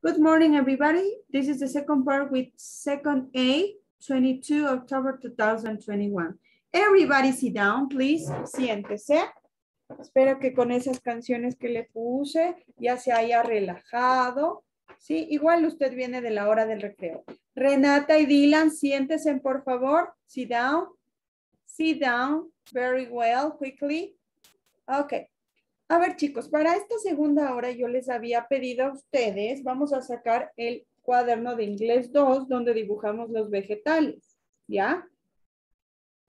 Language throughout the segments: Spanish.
Good morning, everybody. This is the second part with second A, 22 October 2021. Everybody sit down, please. Siéntese. Espero que con esas canciones que le puse ya se haya relajado. Sí, igual usted viene de la hora del recreo. Renata y Dylan, siéntese por favor. Sit down. Sit down. Very well, quickly. Ok. A ver, chicos, para esta segunda hora yo les había pedido a ustedes, vamos a sacar el cuaderno de inglés 2 donde dibujamos los vegetales, ¿ya?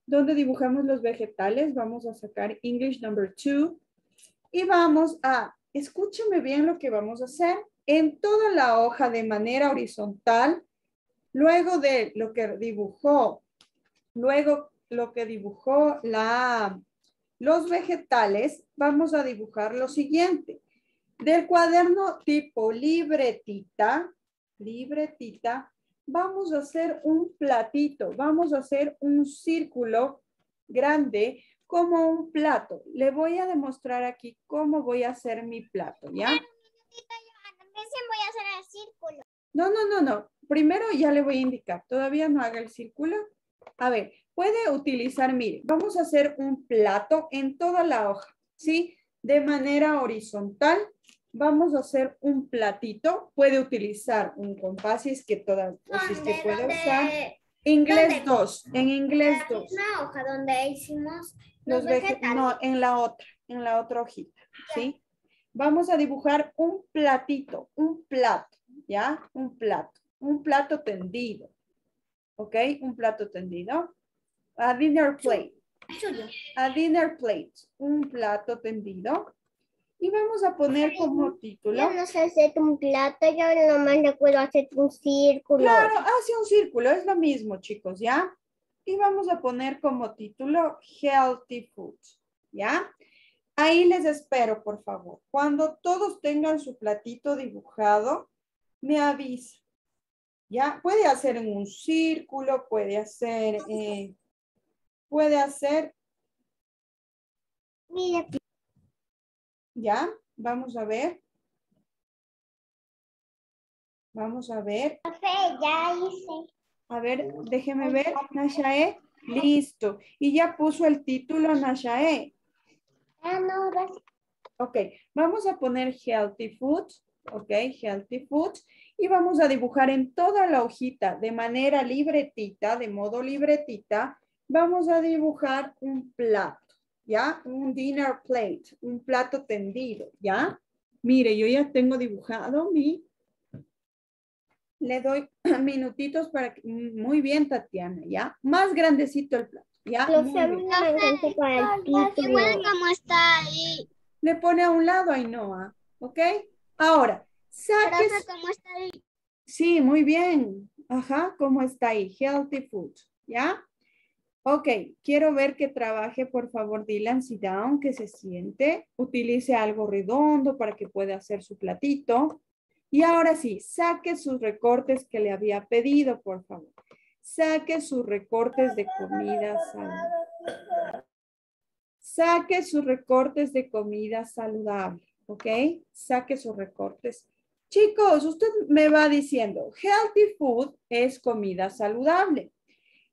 Donde dibujamos los vegetales, vamos a sacar English number 2 y vamos a, escúcheme bien lo que vamos a hacer. En toda la hoja de manera horizontal, luego de lo que dibujó, luego lo que dibujó la los vegetales, vamos a dibujar lo siguiente. Del cuaderno tipo libretita, libretita, vamos a hacer un platito, vamos a hacer un círculo grande como un plato. Le voy a demostrar aquí cómo voy a hacer mi plato, ¿ya? voy a hacer el círculo. No, no, no, no. Primero ya le voy a indicar. Todavía no haga el círculo. A ver, puede utilizar, mire, vamos a hacer un plato en toda la hoja, ¿sí? De manera horizontal, vamos a hacer un platito. Puede utilizar un compás si es que toda, si es que puede usar. Inglés 2, en inglés 2. Una hoja donde hicimos Los vegetales. No, en la otra, en la otra hojita, ¿sí? Vamos a dibujar un platito, un plato, ¿ya? Un plato, un plato tendido, ¿ok? Un plato tendido. A dinner plate. A dinner plate. Un plato tendido. Y vamos a poner como título. Yo no sé hacer un plato, yo nomás le puedo hacer un círculo. Claro, hace un círculo, es lo mismo, chicos, ¿ya? Y vamos a poner como título Healthy Food, ¿ya? Ahí les espero, por favor. Cuando todos tengan su platito dibujado, me avisa. ¿Ya? Puede hacer en un círculo, puede hacer eh, puede hacer. Mira. Ya, vamos a ver. Vamos a ver. ya hice. A ver, déjeme ver, Nashae. Listo. Y ya puso el título Nashae. Ah, no, gracias. Ok, vamos a poner healthy food. Ok, healthy food. Y vamos a dibujar en toda la hojita de manera libretita, de modo libretita, vamos a dibujar un plato, ¿ya? Un dinner plate, un plato tendido, ¿ya? Mire, yo ya tengo dibujado mi... Le doy minutitos para que... Muy bien, Tatiana, ¿ya? Más grandecito el plato, ¿ya? Muy bien. ¿Cómo está ahí? Le pone a un lado a Ainhoa, ¿ok? Ahora, saque... ¿Cómo está ahí? Sí, muy bien. Ajá, ¿cómo está ahí? Healthy food, ¿ya? Ok, quiero ver que trabaje, por favor, Dylan, sit down, que se siente. Utilice algo redondo para que pueda hacer su platito. Y ahora sí, saque sus recortes que le había pedido, por favor. Saque sus recortes de comida saludable. Saque sus recortes de comida saludable, ¿ok? Saque sus recortes. Chicos, usted me va diciendo, healthy food es comida saludable.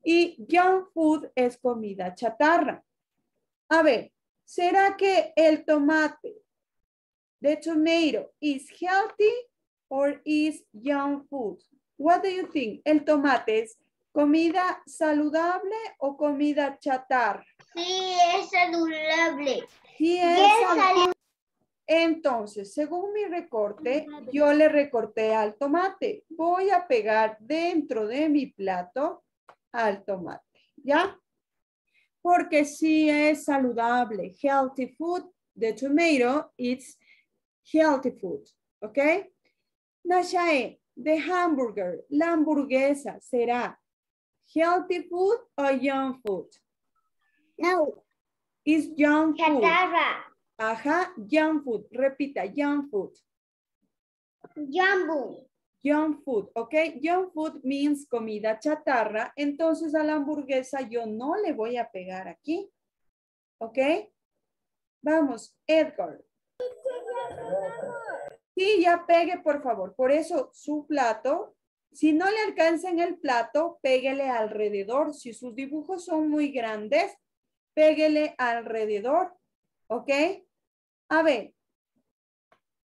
Y junk food es comida chatarra. A ver, ¿será que el tomate, the tomato, is healthy or is junk food? What do you think? ¿El tomate es comida saludable o comida chatarra? Sí, es saludable. Sí, es saludable. Entonces, según mi recorte, yo le recorté al tomate. Voy a pegar dentro de mi plato al tomate, ¿ya? Porque si es saludable, healthy food, the tomato, it's healthy food, ¿ok? Nashae, the hamburger, la hamburguesa, ¿será healthy food o young food? No. Is young food. Chatarra. Ajá, young food. Repita, young food. Jumbo. Junk food, ¿ok? Junk food means comida chatarra. Entonces a la hamburguesa yo no le voy a pegar aquí. ¿Ok? Vamos, Edgar. Sí, ya pegue, por favor. Por eso su plato, si no le alcanza en el plato, péguele alrededor. Si sus dibujos son muy grandes, péguele alrededor. ¿Ok? A ver.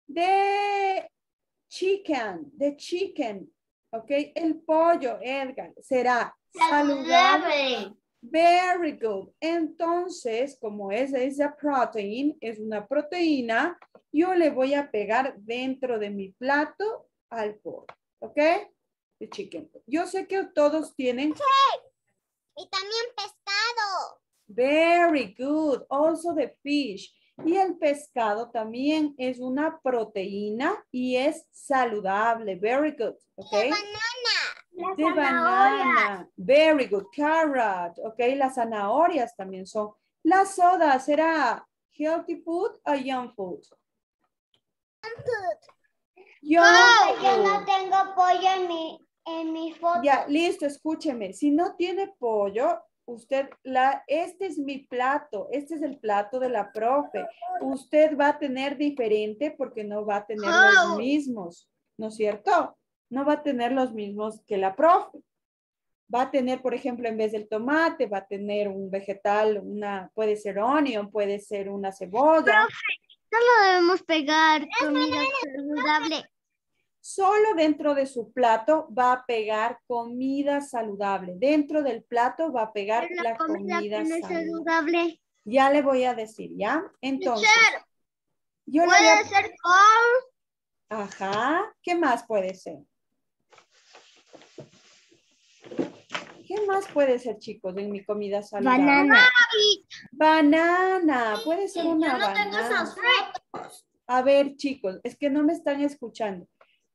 De chicken, de chicken. ¿Ok? El pollo, Edgar, será saludable. Very good. Entonces, como es, es a protein, es una proteína, yo le voy a pegar dentro de mi plato al pollo. ¿Ok? De chicken. Yo sé que todos tienen... Y también pescado. Very good. Also the fish. Y el pescado también es una proteína y es saludable. Very good. Okay. banana. De banana. Very good. Carrot. Ok. Las zanahorias también son. La soda será healthy food o young food. Young yo no food. tengo pollo en mi, en mi foto. Ya, listo, escúcheme. Si no tiene pollo, usted, la, este es mi plato, este es el plato de la profe. Usted va a tener diferente porque no va a tener los mismos, ¿no es cierto? No va a tener los mismos que la profe. Va a tener, por ejemplo, en vez del tomate, va a tener un vegetal, una, puede ser onion, puede ser una cebolla. Solo debemos pegar comida saludable. Solo dentro de su plato va a pegar comida saludable. Dentro del plato va a pegar la comida saludable. saludable. Ya le voy a decir, ¿ya? Entonces, yo le voy Puede a... ser corn, Ajá. ¿Qué más puede ser? ¿Qué más puede ser, chicos, en mi comida saludable? banana. Banana. Puede ser una banana. A ver, chicos, es que no me están escuchando.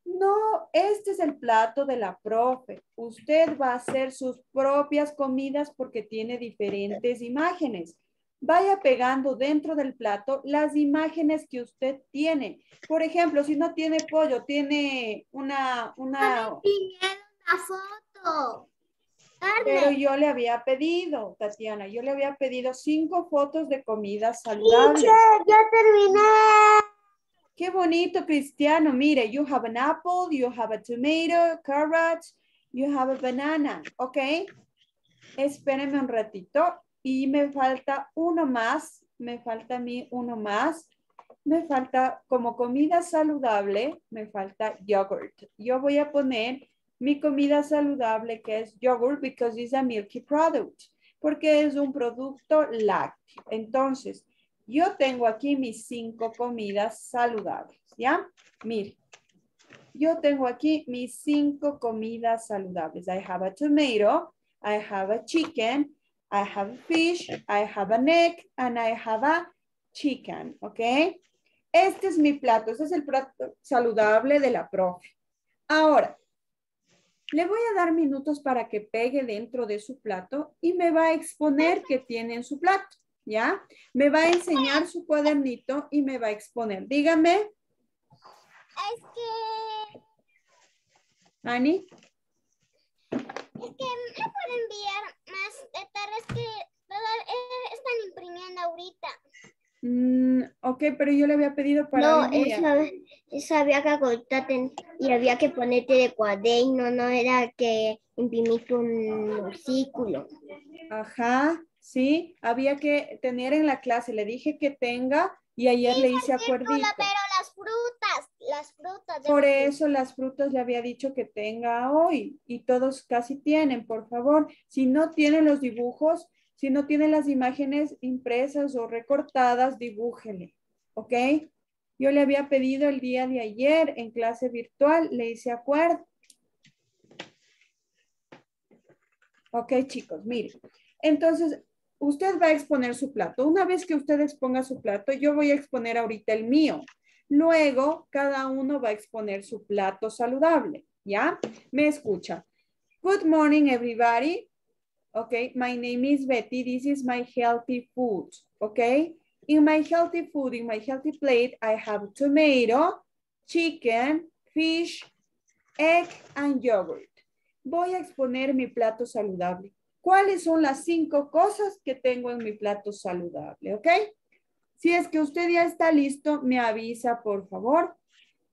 No, este es el plato de la profe. Usted va a hacer sus propias comidas porque tiene diferentes imágenes. Vaya pegando dentro del plato las imágenes que usted tiene. Por ejemplo, si no tiene pollo, tiene una, una, una foto. pero yo le había pedido, Tatiana, yo le había pedido cinco fotos de comida saludable. ya terminé. Qué bonito, Cristiano. Mire, you have an apple, you have a tomato, carrot, you have a banana. ¿Ok? Espérenme un ratito. Y me falta uno más. Me falta a mí uno más. Me falta como comida saludable, me falta yogurt. Yo voy a poner mi comida saludable que es yogurt because it's a milky product. Porque es un producto lácteo. Entonces, yo tengo aquí mis cinco comidas saludables, ¿ya? Mire, yo tengo aquí mis cinco comidas saludables. I have a tomato, I have a chicken, I have a fish, I have an egg, and I have a chicken, ¿ok? Este es mi plato, este es el plato saludable de la profe. Ahora, le voy a dar minutos para que pegue dentro de su plato y me va a exponer qué tiene en su plato. ¿Ya? Me va a enseñar su cuadernito y me va a exponer. Dígame, Es que, Ani. es que me pueden enviar más detalles que eh, están imprimiendo ahorita. Mm, ok, pero yo le había pedido para No, eso, eso había que acortarte y había que ponerte de cuaderno, no era que imprimiste un círculo. Ajá, sí, había que tener en la clase. Le dije que tenga y ayer le hice acuerdito. Pero las frutas, las frutas. Por eso las frutas le había dicho que tenga hoy y todos casi tienen, por favor. Si no tienen los dibujos, si no tienen las imágenes impresas o recortadas, dibújele, ¿ok? Yo le había pedido el día de ayer en clase virtual, le hice acuerdo. Ok, chicos, miren. Entonces, usted va a exponer su plato. Una vez que usted exponga su plato, yo voy a exponer ahorita el mío. Luego, cada uno va a exponer su plato saludable, ¿ya? Me escucha. Good morning, everybody. Okay, my name is Betty. This is my healthy food, okay? In my healthy food, in my healthy plate, I have tomato, chicken, fish, egg, and yogurt. Voy a exponer mi plato saludable. ¿Cuáles son las cinco cosas que tengo en mi plato saludable, ok? Si es que usted ya está listo, me avisa, por favor.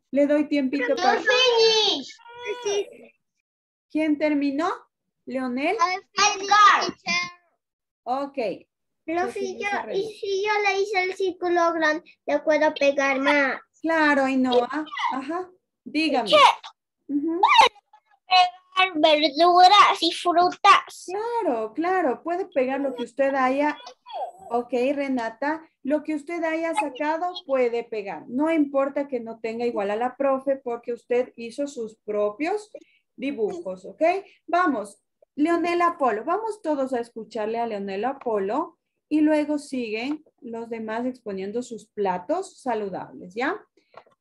Le doy tiempito para... Finish. ¿Quién terminó? ¿Leonel? Edgar. Ok. Profe, sí, yo, y si yo le hice el círculo grande, le puedo pegar más. Claro, Ainhoa. Ajá. Dígame. Verduras y frutas. Claro, claro. Puede pegar lo que usted haya. Ok, Renata. Lo que usted haya sacado puede pegar. No importa que no tenga igual a la profe porque usted hizo sus propios dibujos, ¿ok? Vamos, Leonela Apolo. Vamos todos a escucharle a Leonela Apolo y luego siguen los demás exponiendo sus platos saludables, ¿ya?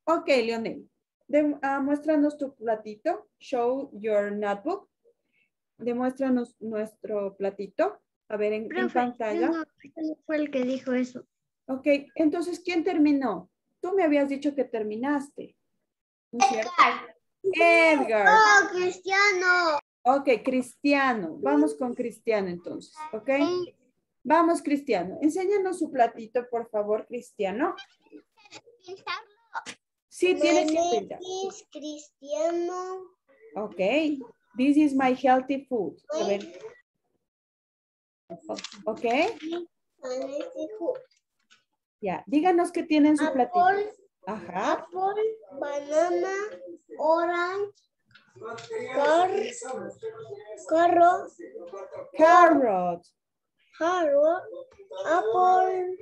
Ok, Leonel. De- ah, muéstranos tu platito. Show your notebook. Demuéstranos nuestro platito. A ver, en, en Profe, pantalla. no, no fue el que dijo eso. Ok, entonces, ¿quién terminó? Tú me habías dicho que terminaste. ¿No cierto? Edgar. ¡Oh, Cristiano! Ok, Cristiano. Vamos con Cristiano entonces, ¿ok? Vamos, Cristiano. Enséñanos su platito, por favor, Cristiano. Sí, tienes que pintar. Cristiano. Ok. This is my healthy food. A ver. Ok. Ya. Díganos qué tiene en su. Apple, Ajá. apple, banana, orange, car, carro, Carrot. carrot, apple,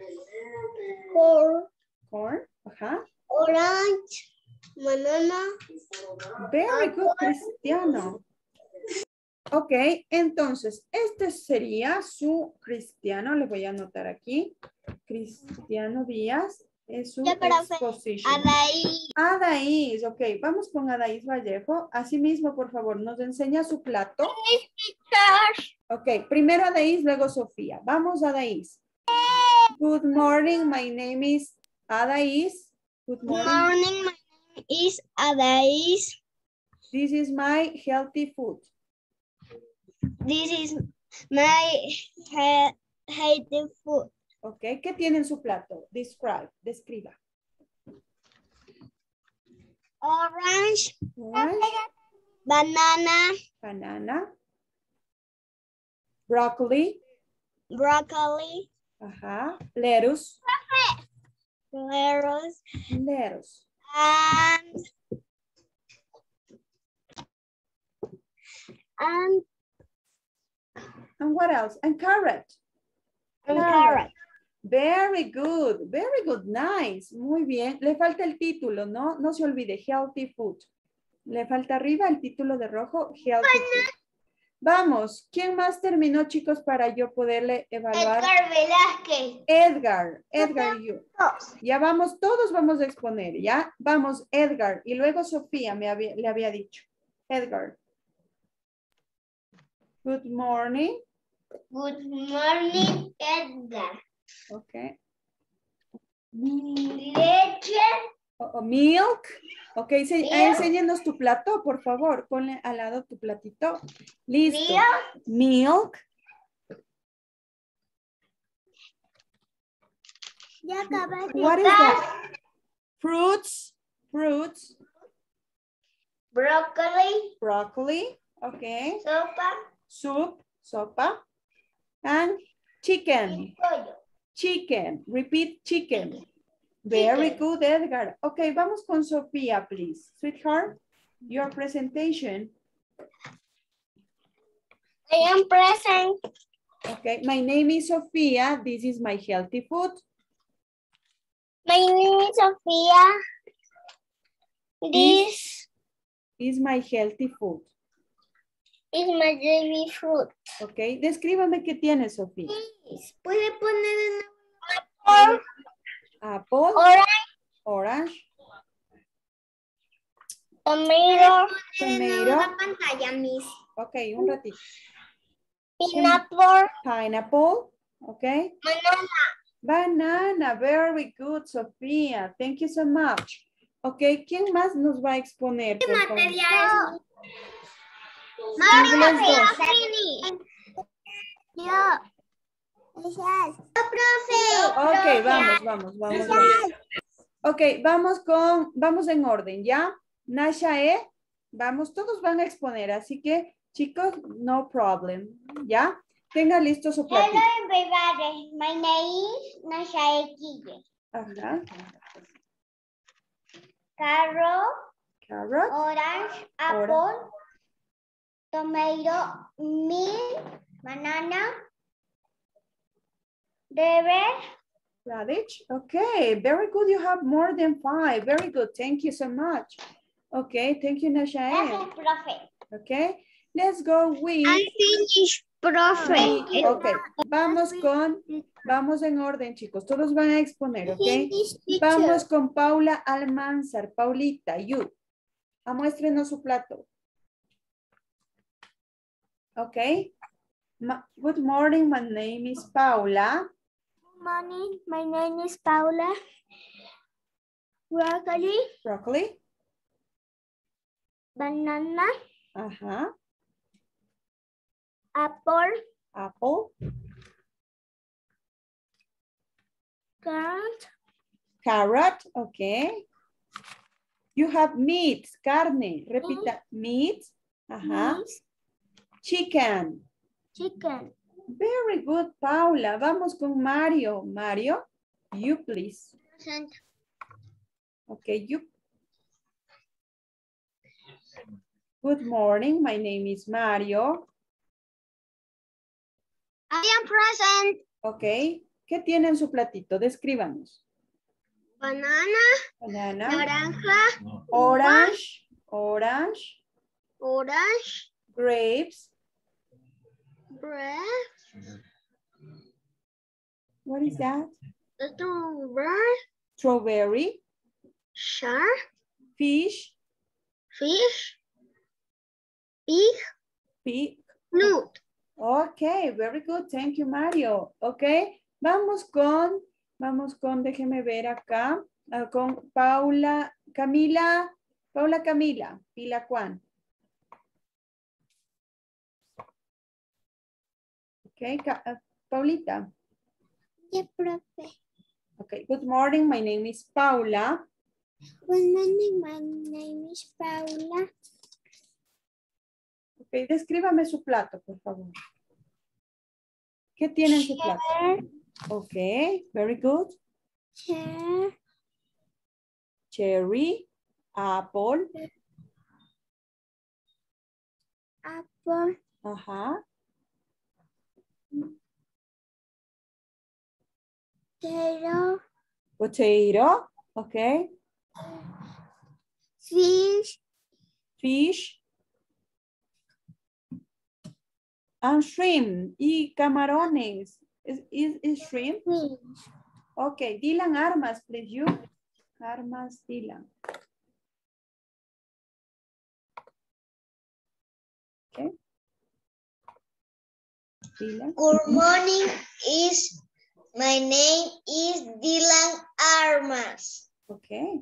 core, Corn. Ajá. Orange, banana, Very good, Cristiano. Ok, entonces, este sería su Cristiano. Le voy a anotar aquí. Cristiano Díaz es su Ya, profe. exposition. Adaí. Adaís, ok, vamos con Adaís Vallejo. Asimismo, por favor, nos enseña su plato. Ok, primero Adaís, luego Sofía. Vamos, Adaís. Good morning, my name is Adaís. Good morning. morning, my name is Adais. This is my healthy food. This is my he healthy food. Ok, ¿qué tiene en su plato? Describe, describa. Orange, Orange, banana, banana, broccoli, broccoli, ajá, lettuce, lettuce, lettuce, and and, and what else? And carrot. and Carrot. carrot. Very good, very good, nice. Muy bien. Le falta el título, ¿no? No se olvide, healthy food. Le falta arriba el título de rojo, healthy food. Vamos, ¿quién más terminó, chicos, para yo poderle evaluar? Velázquez. Edgar, Edgar, you. Ya vamos, todos vamos a exponer, ¿ya? Vamos, Edgar. Y luego Sofía me había- le había dicho. Edgar. Good morning. Good morning, Edgar. Ok. Leche, Milk. Ok, se- Milk. enséñanos tu plato, por favor. Ponle al lado tu platito. Listo. Milk. Milk. ya acabé. What is that? Fruits. Fruits. Brócoli, Broccoli. Ok. sopa Soup. Sopa. And chicken. Chicken. Repeat chicken. Very good, Edgar. Okay, vamos con Sofía, please. Sweetheart, your presentation. I am present. Okay, my name is Sofia. This is my healthy food. My name is Sophia. This Is my healthy food. is my baby fruit. Okay, descríbame qué tiene, Sofía. ¿Puede poner en Apple, orange, orange, tomato, tomato. la pantalla, Miss? Okay, un ratito. pineapple, Pineapple. Okay. banana. Banana. Very good, Sofía. Thank you so much. Okay, ¿quién más nos va a exponer? Material. Profe. Ok, vamos, vamos, vamos. Ok, vamos con, vamos en orden, ¿ya? Nasha E, vamos, todos van a exponer, así que chicos, no problem, ¿ya? Tenga listo su platito. Hello everybody, my name is Nasha Equille. Ajá, Carrot, carrot, orange, apple, tomato, milk, banana, red, radish. Okay, very good. You have more than five. Very good. Thank you so much. Okay, thank you, Nasha. Gracias, profe. Okay, let's go with... finished, profe. Ok, vamos con, vamos en orden, chicos. Todos van a exponer, ¿ok? Vamos con Paula Almanzar. Paulita, you. A muéstrenos su plato. Ok. Ma- good morning, my name is Paula. Morning. My name is Paula. Broccoli, Broccoli. banana, Ajá. apple, Apple. carrot, Carrot. Ok. You have meat, carne. Repita, meat. Ajá. beans, Chicken. chicken, Very good, Paula. Vamos con Mario. Mario, you please. Okay, you. Good morning. My name is Mario. I am present. Okay. ¿Qué tiene en su platito? Descríbanos. Banana, Banana. naranja, Orange. Orange. orange, Grapes. bread, What is that? strawberry, shark, Fish. fish, pig, Pig. nut. Ok, very good. Thank you, Mario. Ok, vamos con, vamos con, déjeme ver acá, ah, con Paula, Camila, Paula Camila, Pila Juan. Ok, Ca- ah, Paulita. Yeah, profe. Ok, good morning. My name is Paula. Good morning. My name is Paula. Ok, descríbame su plato, por favor. ¿Qué tiene en su plato? Ok, very good. Chair, Cherry, apple, apple, ajá, potato, potato, ok, fish, fish, and shrimp, y camarones. Is, is, is shrimp? fish. Ok, Dylan Armas, please, you. Armas, Dylan. Okay. Dylan. Good morning. Is my name is Dylan Armas. Okay.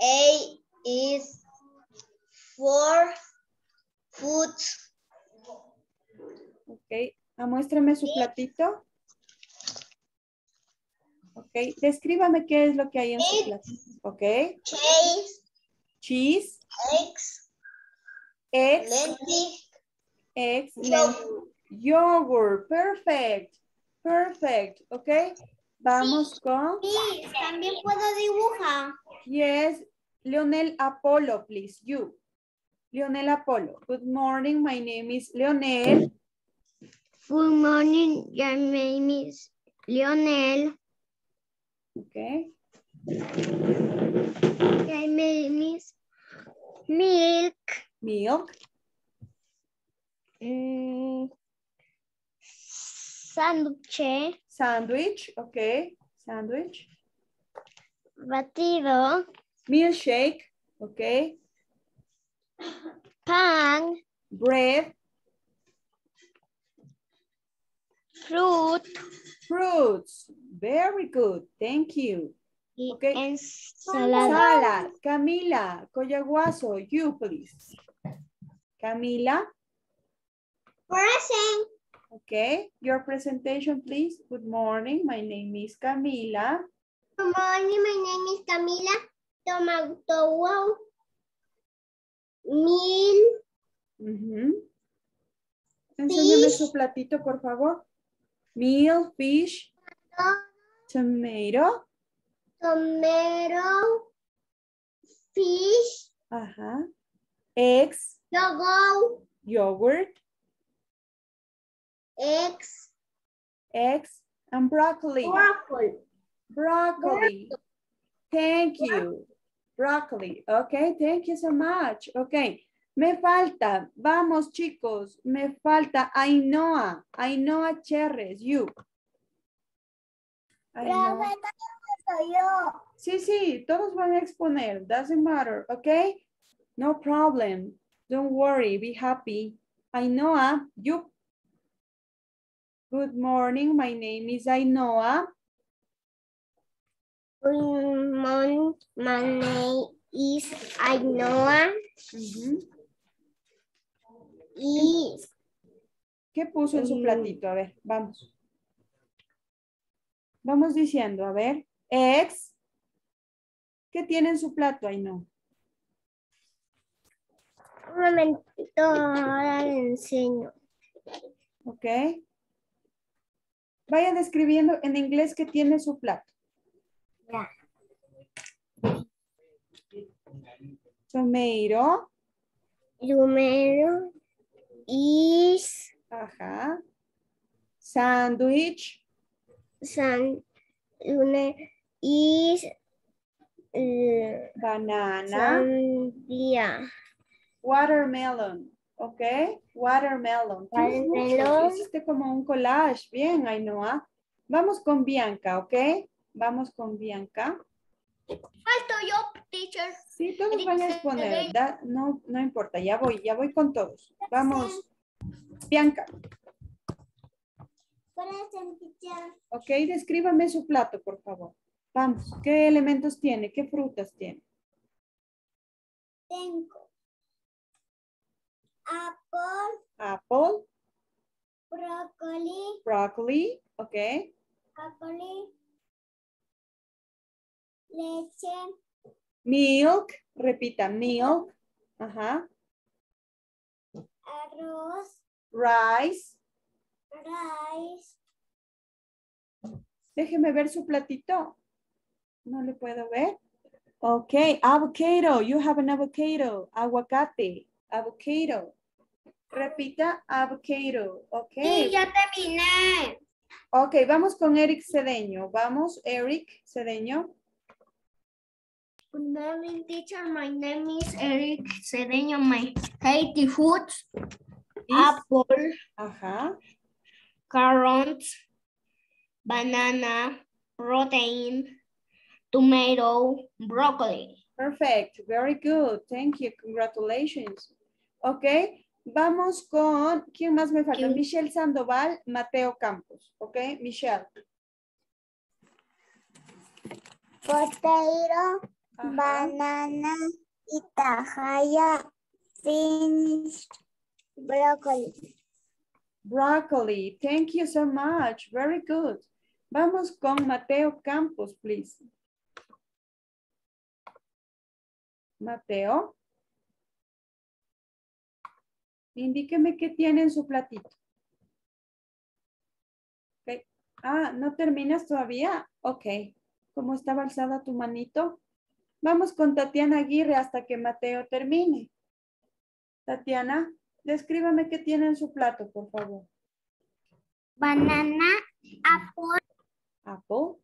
A is for food. Ok, ah, muéstrame su platito. Ok, descríbame qué es lo que hay en su Egg. platito. Ok, Cheese, cheese, eggs, eggs, lentil, eggs, yogurt. perfect, perfect, ok. Vamos con, Sí, también puedo dibujar. yes, Leonel Apollo, please, you. Leonel Apollo, good morning, my name is Leonel. Good morning. My name is Lionel. Ok, My name is Milk. milk, Mm, sándwich, sandwich, ok, sandwich. batido, Milkshake, ok. pan, Bread, fruit fruits. Very good. Thank you. y Ok. ensalada. Salad. Camila, Coyaguazo, you please. Camila, Present. Okay. Your presentation, please. Good morning. My name is Camila. Good morning, my name is Camila. Tomato Mil Ujú. Enséñame su platito, por favor. Meal, fish, tomato. tomato fish Ajá. Eggs, yogo yogurt, eggs eggs, and broccoli. broccoli Broccoli. Thank you. Broccoli. Okay, thank you so much. Okay. Me falta, vamos chicos, me falta Ainhoa. Ainhoa Cherres, you. Ainhoa. soy yo Sí, sí, todos van a exponer. Doesn't matter, okay? No problem. Don't worry, be happy. Ainhoa, you. Good morning, my name is Ainhoa. Good morning, my name is Ainoa y ¿Qué puso en su platito? A ver, vamos. Vamos diciendo, a ver. Ex. ¿Qué tiene en su plato? Ay, no. un momentito ahora le enseño. ¿Ok? Vaya describiendo en inglés qué tiene su plato. Ya. Tomato. Is Ajá. Sandwich. san is eh, Banana. sandía. Watermelon. ¿Ok? Watermelon. Watermelon. Hiciste como un collage. Bien, Ainhoa. Vamos con Bianca, ¿ok? Vamos con Bianca. Falto yo, teacher. Sí, todos van a exponer. da- no, no importa, ya voy, ya voy con todos. Vamos. Bianca, ok, descríbame su plato, por favor. Vamos, ¿qué elementos tiene? ¿Qué frutas tiene? Tengo apple, Apple, brócoli, broccoli, ok. brócoli, leche, Milk, repita, milk. Ajá. arroz, Rice. rice, Déjeme ver su platito. No le puedo ver. Ok, avocado. You have an avocado. Aguacate. Avocado. Repita, avocado. Ok. ya terminé. Ok, vamos con Eric Cedeño. Vamos, Eric Cedeño. Good morning, teacher. My name is Eric Cedeño. My healthy foods, Is- apple, Ajá. carrots, banana, protein, tomato, broccoli. Perfect. Very good. Thank you. Congratulations. Ok. Vamos con, ¿quién más me falta? ¿Quién? Michelle Sandoval, Mateo Campos. Ok, Michelle. Potato, Ajá. banana, itahaya, finish, broccoli. Broccoli. Thank you so much. Very good. Vamos con Mateo Campos, please. Mateo. Indíqueme qué tiene en su platito. Ah, ¿no terminas todavía? Ok. ¿Cómo estaba alzada tu manito? Vamos con Tatiana Aguirre hasta que Mateo termine. Tatiana, descríbame qué tiene en su plato, por favor. Banana, apple, Apple,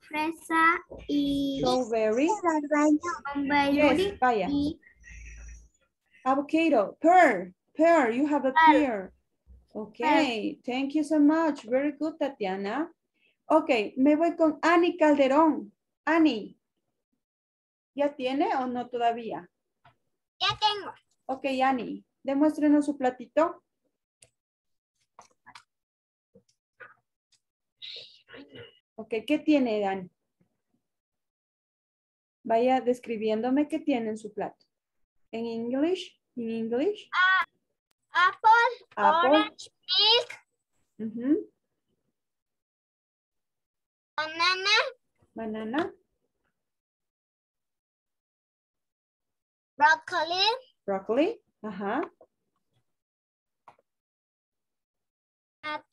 fresa y strawberry. strawberry Yes, vaya. y Avocado, pear, pear, you have a pear. Okay, thank you so much. Very good, Tatiana. Okay, me voy con Ani Calderón. Ani, ¿ya tiene o no todavía? Ya tengo. Ok, Ani, demuéstrenos su platito. Ok, ¿qué tiene, Ani? Vaya describiéndome qué tiene en su plato. ¿En English? ¿En English? Apple, Apple. orange, milk, banana, Banana. Broccoli. Broccoli. Ap-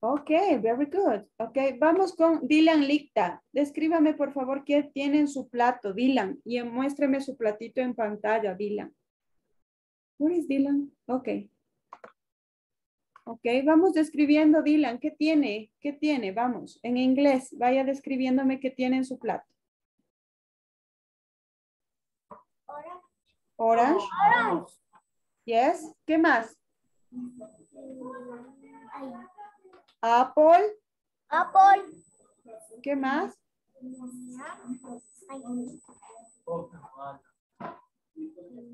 Ok, very good. Ok, vamos con Dylan Licta. Descríbame, por favor, qué tiene en su plato, Dylan. Y muéstreme su platito en pantalla, Dylan. Where is Dylan? Ok. Ok, vamos describiendo, Dylan. ¿Qué tiene? ¿Qué tiene? Vamos, en inglés. Vaya describiéndome qué tiene en su plato. Orange. Yes. ¿Qué más? Apple. Apple. ¿Qué más?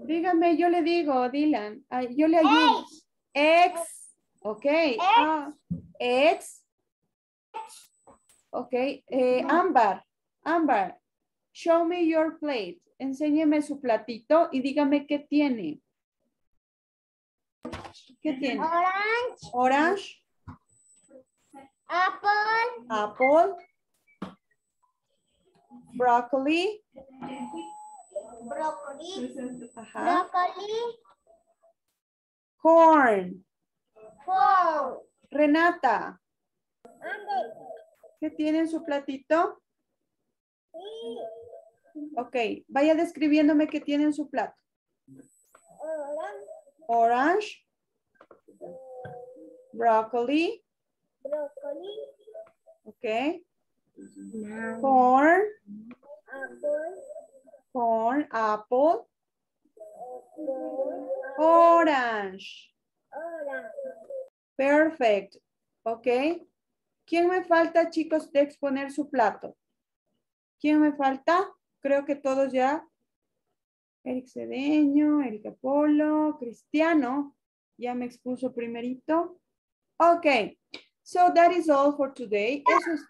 Dígame, yo le digo, Dylan. Ay, yo le ayudo. Eggs. Ok. Ah, eggs. Ok. eh, Ámbar. Ámbar. Show me your plate. Enséñeme su platito y dígame qué tiene. ¿Qué tiene? Orange. Orange. Apple. Apple. Broccoli. Broccoli. Ajá. Broccoli. Corn. Four. Renata. ¿Qué tiene en su platito? Ok, vaya describiéndome qué tiene en su plato. Orange. Broccoli. Broccoli. Ok. Corn. Apple. Corn. Apple. Orange. Perfect. Ok. ¿Quién me falta, chicos, de exponer su plato? ¿Quién me falta? Creo que todos ya. Eric Cedeño, Erika Polo, Cristiano. Ya me expuso primerito. Ok. So that is all for today. Eso es.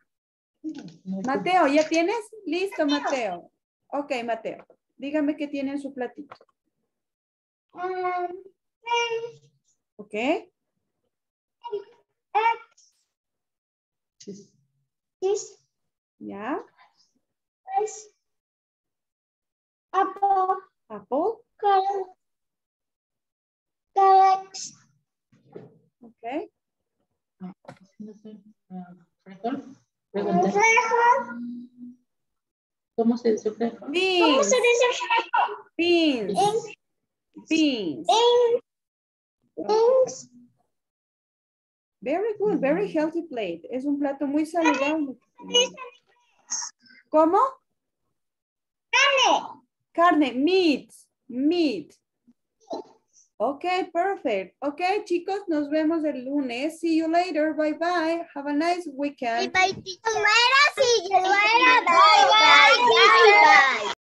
Mateo, ¿ya tienes? Listo, Mateo. Ok, Mateo. Dígame qué tiene en su platito. Um, Ok. Ya. apple. Apple. Carrot. Carrots. Ok. No sé, ah, frijol. Pregunta, Frijol. ¿Cómo se dice frijol? ¿Cómo Beans. se dice frijol? Beans. Beans. Beans. Beans. Very good, very healthy plate. Es un plato muy saludable. ¿Cómo? Carne. Carne, meat, meat. Ok, perfect. Ok, chicos, nos vemos el lunes. See you later. Bye bye. Have a nice weekend. Bye bye, Bye bye. bye. bye.